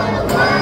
the.